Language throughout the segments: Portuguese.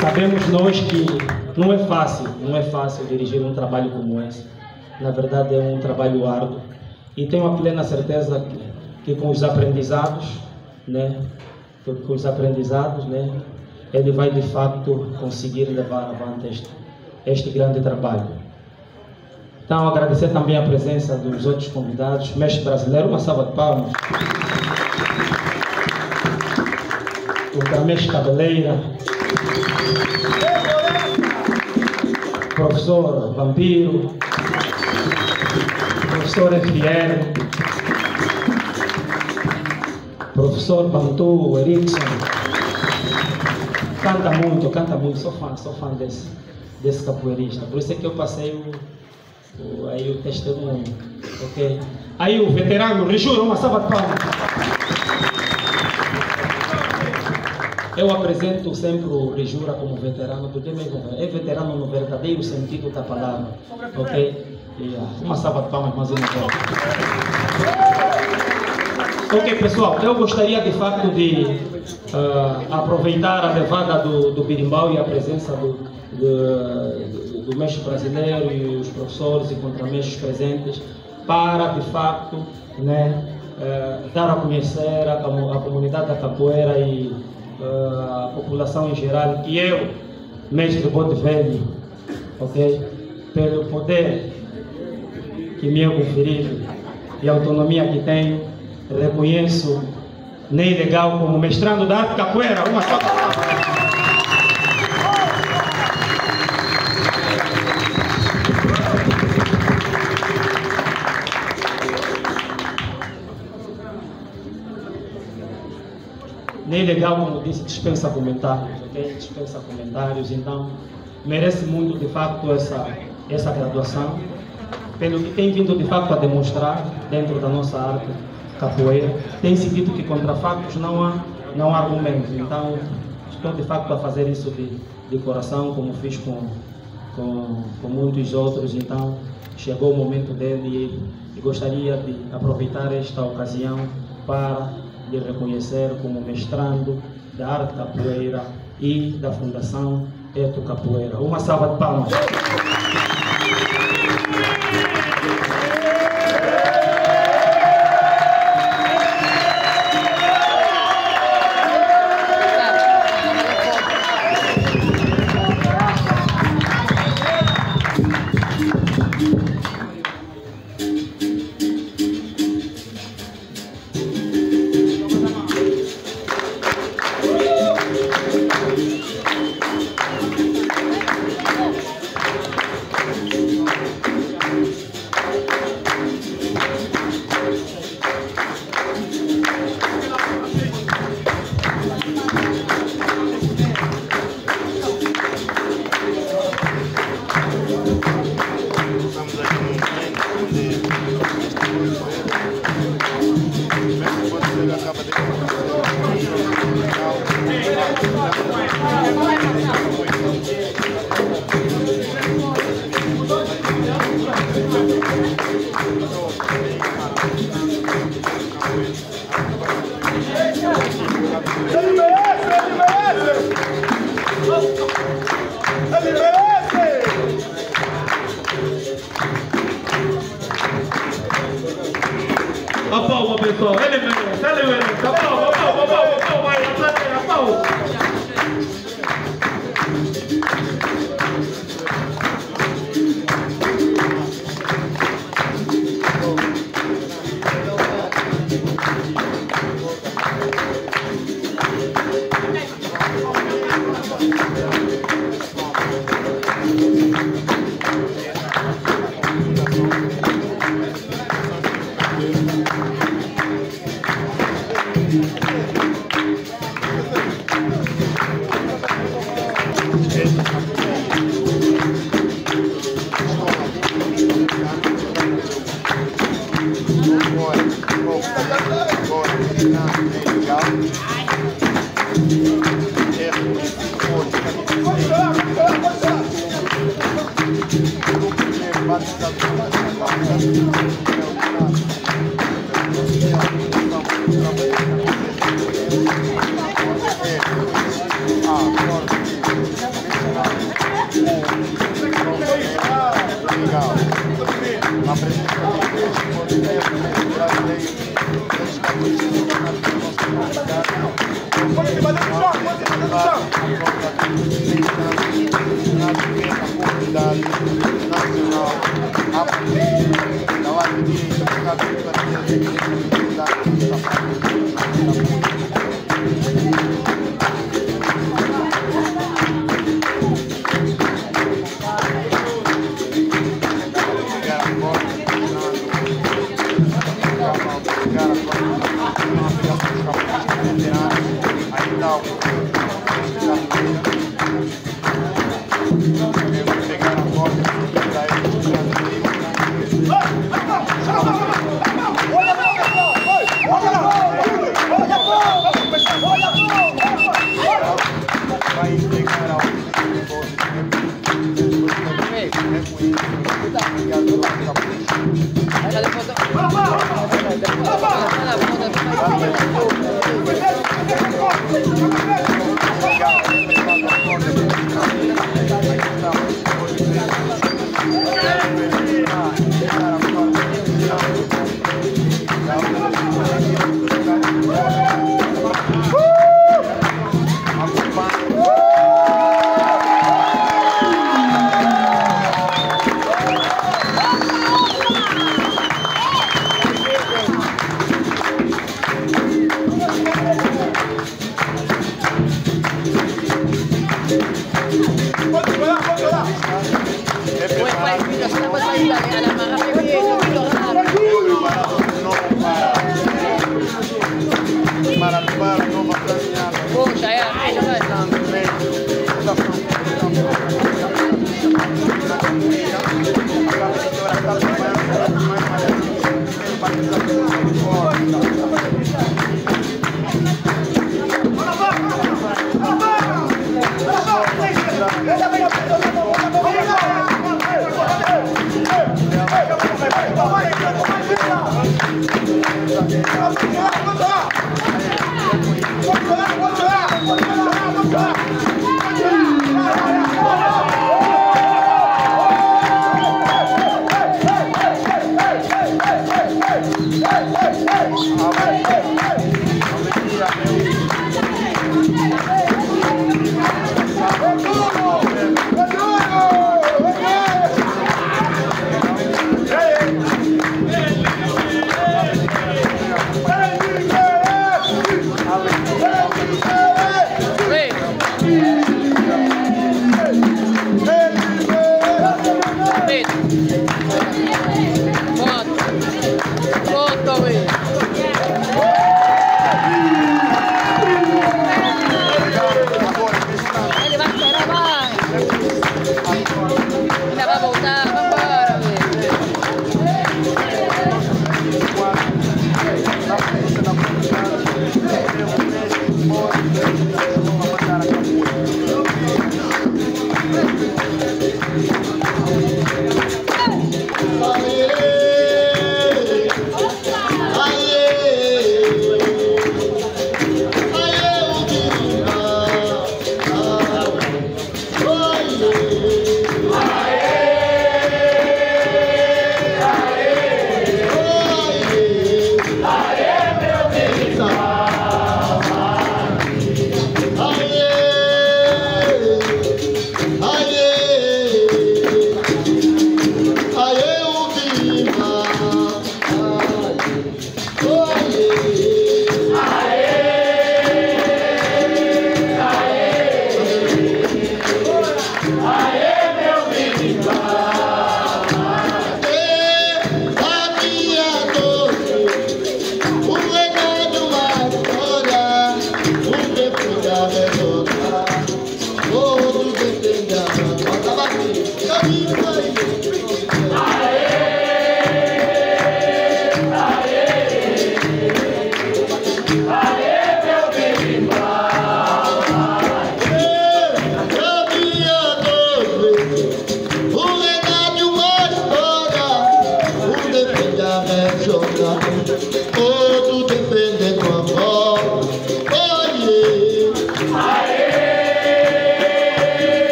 Sabemos nós que não é fácil, não é fácil dirigir um trabalho como esse. Na verdade, é um trabalho árduo. E tenho a plena certeza que, que com os aprendizados, né, com os aprendizados, né, ele vai de facto conseguir levar avante este, este grande trabalho. Então, agradecer também a presença dos outros convidados, mestre brasileiro, uma salva de palmas. O Damestre Cabeleira, professor Vampiro, professor Efriero, professor Bantu Erickson. Canta muito, canta muito, sou fã, sou fã desse, desse capoeirista. Por isso é que eu passei o, o aí o testemunho, ok? Aí o veterano, Rijuro, uma salva de palmas. Eu apresento sempre o Rejura como veterano, porque mesmo é veterano no verdadeiro sentido da palavra. Ok? Yeah. Uma salva de palmas mais uma vez. Ok, pessoal, eu gostaria de facto de uh, aproveitar a levada do, do birimbau e a presença do, do, do mestre brasileiro e os professores e contramestres presentes para de facto né, uh, dar a conhecer a, a comunidade da capoeira e a população em geral, que eu, mestre Bote Velho, ok? Pelo poder que me é conferido e a autonomia que tenho, reconheço Ney Legal como mestrando da arte capoeira. Uma só nem legal, como disse, dispensa comentários, ok? Dispensa comentários, então merece muito de facto essa, essa graduação, pelo que tem vindo de facto a demonstrar dentro da nossa arte capoeira. Tem-se dito que contra factos não há, não há argumentos, então estou de facto a fazer isso de, de coração, como fiz com, com, com muitos outros, então chegou o momento dele e, e gostaria de aproveitar esta ocasião para de reconhecer como mestrando da arte capoeira e da Fundação Eto Capoeira. Uma salva de palmas. Obrigado.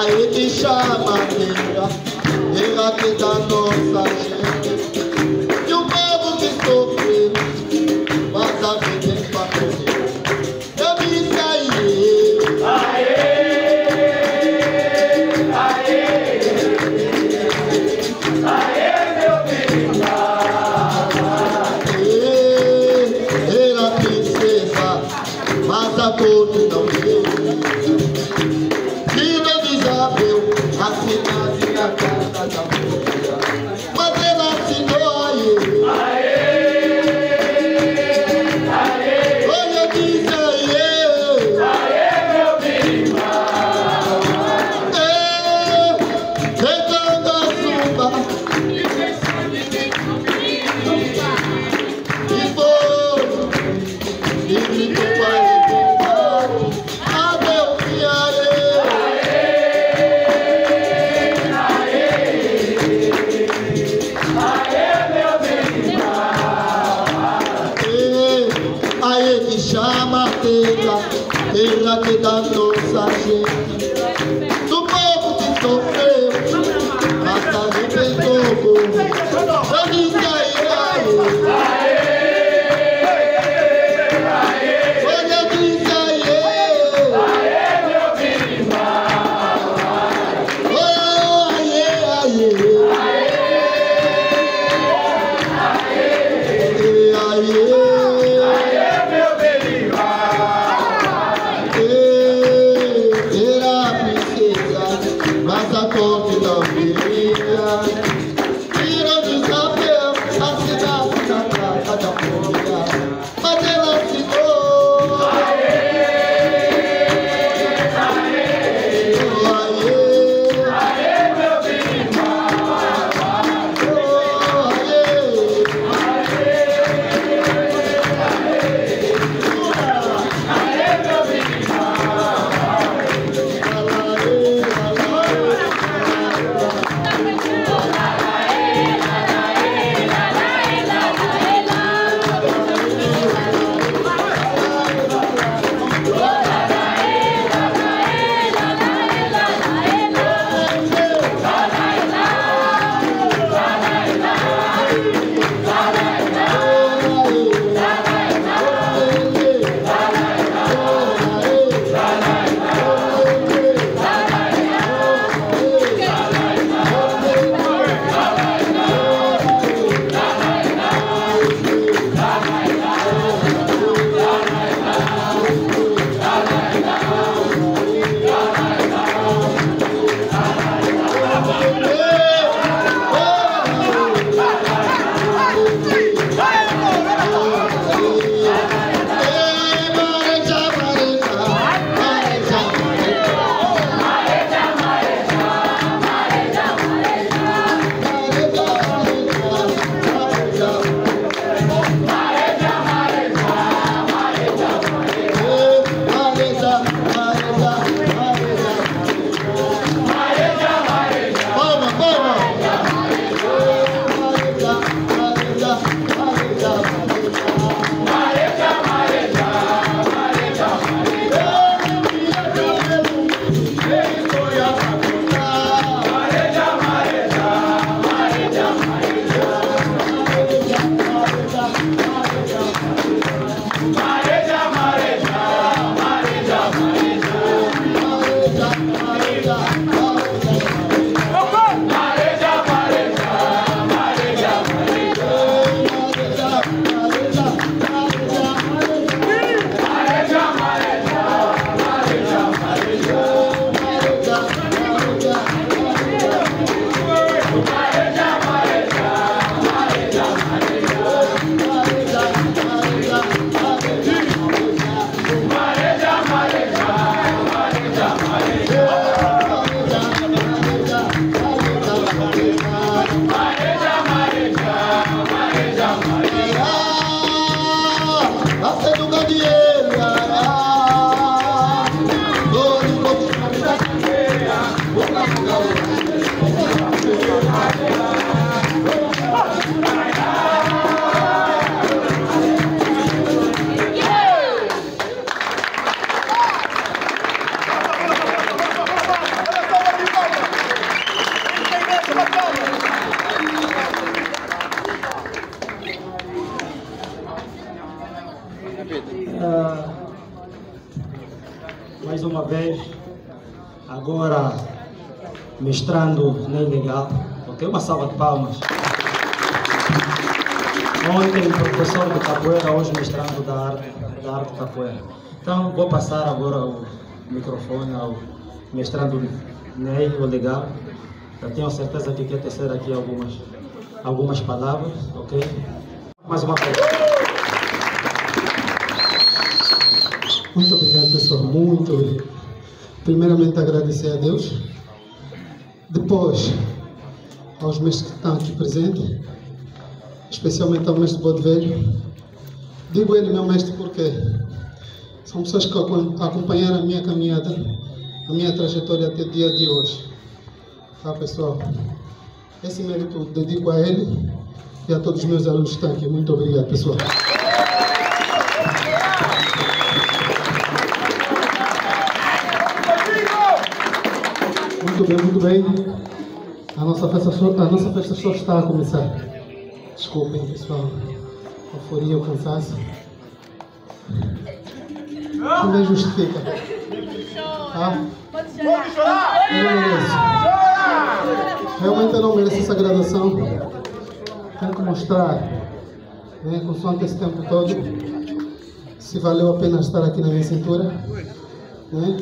Aí me chama, nega, nega que dá nossa gente. Dá nossa gente. Do povo que sofreu pelo povo Eu disse aí, aí Olha, ilegal, ok? Uma salva de palmas. Ontem professor de capoeira, hoje mestrando da arte, da arte capoeira. Então vou passar agora o microfone ao mestrando Ney, legal. Eu tenho certeza que quer tecer aqui algumas, algumas palavras, ok? Mais uma vez. Muito obrigado, pessoal. Muito obrigado. Primeiramente, agradecer a Deus. Depois, aos mestres que estão aqui presentes, especialmente ao mestre Bode Velho. Digo ele, meu mestre, porque são pessoas que acompanharam a minha caminhada, a minha trajetória até o dia de hoje. Tá, pessoal? Esse mérito eu dedico a ele e a todos os meus alunos que estão aqui. Muito obrigado, pessoal. Muito bem, muito bem. A nossa festa só, a nossa festa só está a começar. Desculpem, pessoal. Euforia, o cansaço. Também justifica. Tá? Não mereço. Realmente eu não mereço essa graduação. Tenho que mostrar, né, consoante esse tempo todo, se valeu a pena estar aqui na minha cintura. Né?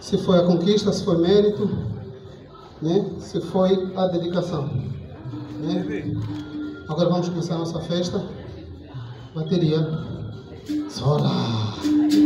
Se foi a conquista, se foi mérito, né? se foi a dedicação. Né? Agora vamos começar a nossa festa. Bateria. Sora!